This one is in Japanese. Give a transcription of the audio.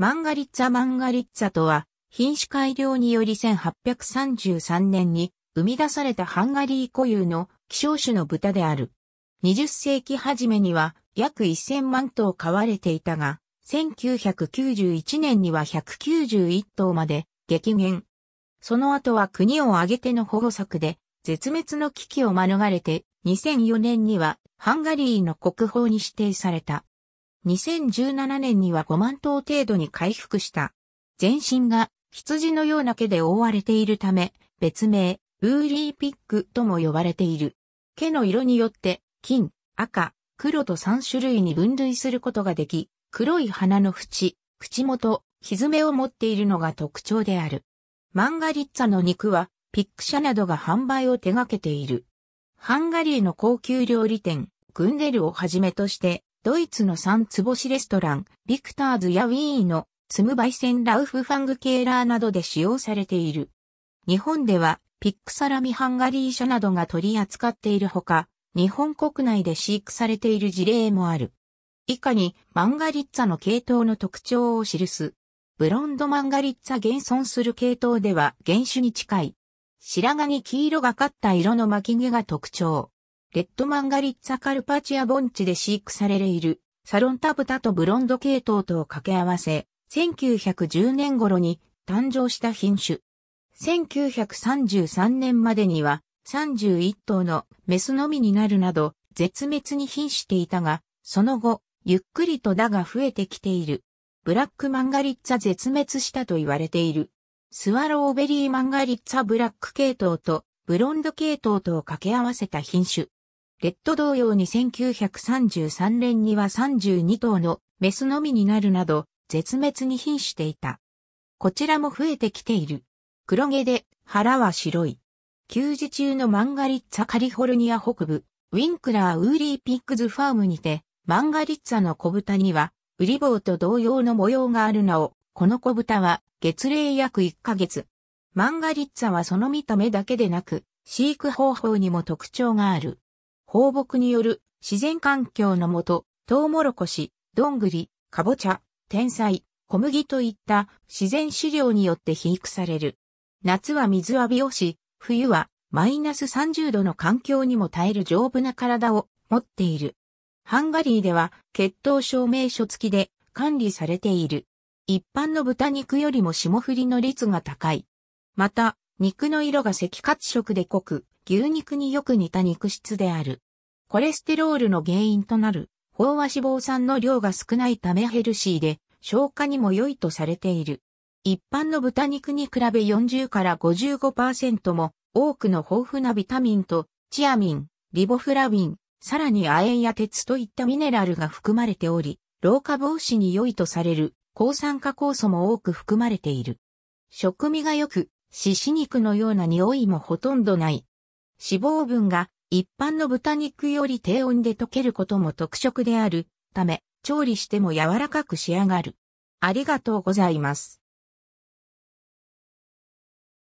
マンガリッツァマンガリッツァとは、品種改良により1833年に生み出されたハンガリー固有の希少種の豚である。20世紀初めには約1000万頭飼われていたが、1991年には191頭まで激減。その後は国を挙げての保護策で絶滅の危機を免れて2004年にはハンガリーの国宝に指定された。2017年には5万頭程度に回復した。全身が羊のような毛で覆われているため、別名、ウーリーピックとも呼ばれている。毛の色によって金、赤、黒と3種類に分類することができ、黒い鼻の縁、口元、ひめを持っているのが特徴である。マンガリッツァの肉は、ピック社などが販売を手掛けている。ハンガリーの高級料理店、グンデルをはじめとして、ドイツの三つ星レストラン、ビクターズやウィーンのツムバイセンラウフファングケーラーなどで使用されている。日本では、ピックサラミハンガリー社などが取り扱っているほか、日本国内で飼育されている事例もある。以下にマンガリッツァの系統の特徴を記す。ブロンドマンガリッツァ現存する系統では原種に近い。白髪に黄色がかった色の巻き毛が特徴。レッドマンガリッツァカルパチア盆地で飼育されているサロンタブタとブロンド系統とを掛け合わせ、1910年頃に誕生した品種。1933年までには31頭のメスのみになるなど絶滅に瀕していたが、その後、ゆっくりとだが増えてきている。ブラックマンガリッツァ絶滅したと言われている。スワローベリーマンガリッツァブラック系統とブロンド系統とを掛け合わせた品種。レッド同様に1933年には32頭のメスのみになるなど絶滅に瀕していた。こちらも増えてきている。黒毛で腹は白い。休日中のマンガリッツァカリフォルニア北部、ウィンクラーウーリーピッグズファームにて、マンガリッツァの小豚には、ウリ棒と同様の模様があるなお、この小豚は月齢約1ヶ月。マンガリッツァはその見た目だけでなく、飼育方法にも特徴がある。放牧による自然環境のもと、トウモロコシ、どんぐり、かぼちゃ、天才、小麦といった自然飼料によって肥育される。夏は水浴びをし、冬はマイナス30度の環境にも耐える丈夫な体を持っている。ハンガリーでは血統証明書付きで管理されている。一般の豚肉よりも霜降りの率が高い。また、肉の色が赤褐色で濃く、牛肉によく似た肉質である。コレステロールの原因となる、飽和脂肪酸の量が少ないためヘルシーで、消化にも良いとされている。一般の豚肉に比べ40から55%も多くの豊富なビタミンとチアミン、リボフラビン、さらに亜鉛や鉄といったミネラルが含まれており、老化防止に良いとされる抗酸化酵素も多く含まれている。食味が良く、脂質肉のような匂いもほとんどない。脂肪分が一般の豚肉より低温で溶けることも特色であるため、調理しても柔らかく仕上がる。ありがとうございます。